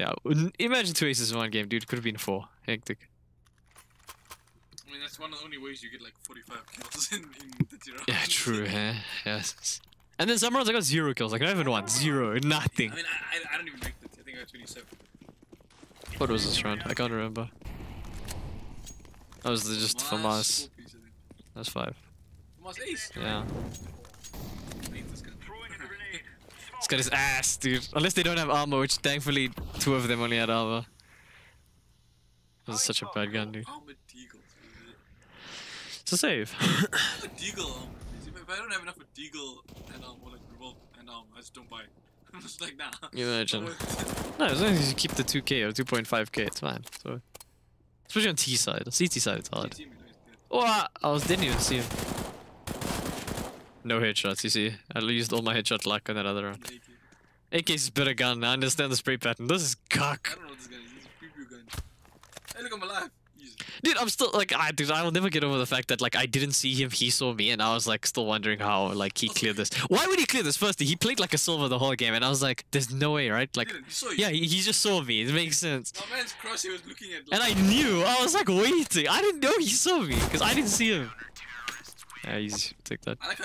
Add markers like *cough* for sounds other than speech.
Yeah, imagine two aces in one game, dude. Could have been four. Hectic. I mean, that's one of the only ways you get like 45 kills *laughs* in, in the zero. Yeah, true, huh? Yes. And then some rounds I got zero kills. Like, not even one. Zero. Nothing. I mean, I, I, I don't even make that. I think I got 27. What was this round? I can't remember. That was the- just FAMAS. four piece, I think. That's five. Mars ace. Yeah. I hate this guy. He's got his ass, dude. Unless they don't have armor, which thankfully two of them only had armor. That was such a bad gun, dude. It's a save. A deagle armor. *coughs* *coughs* If I don't have enough of deagle and um, or like revolt and um, I just don't buy it. *laughs* I'm just like, nah. You imagine. Not worth it. No, as long as you keep the 2k or 2.5k, it's fine. So, especially on T side. CT side, it's hard. GT me, no, it's good. Oh, I, I was didn't even see him. No headshots, you see. I used all my headshot luck on that other round. The AK. AK a better gun. I understand the spray pattern. This is cock. I don't know what this guy is. A preview gun. Hey, look, I'm alive. Dude, I'm still like, I dude, I will never get over the fact that like I didn't see him, he saw me, and I was like still wondering how like he cleared this. Why would he clear this? Firstly, he played like a silver the whole game, and I was like, there's no way, right? Like, He yeah, he, he just saw me. It makes sense. My man's cross, he was looking at. And I knew. I was like waiting. I didn't know he saw me because I didn't see him. Yeah, he's take that. Like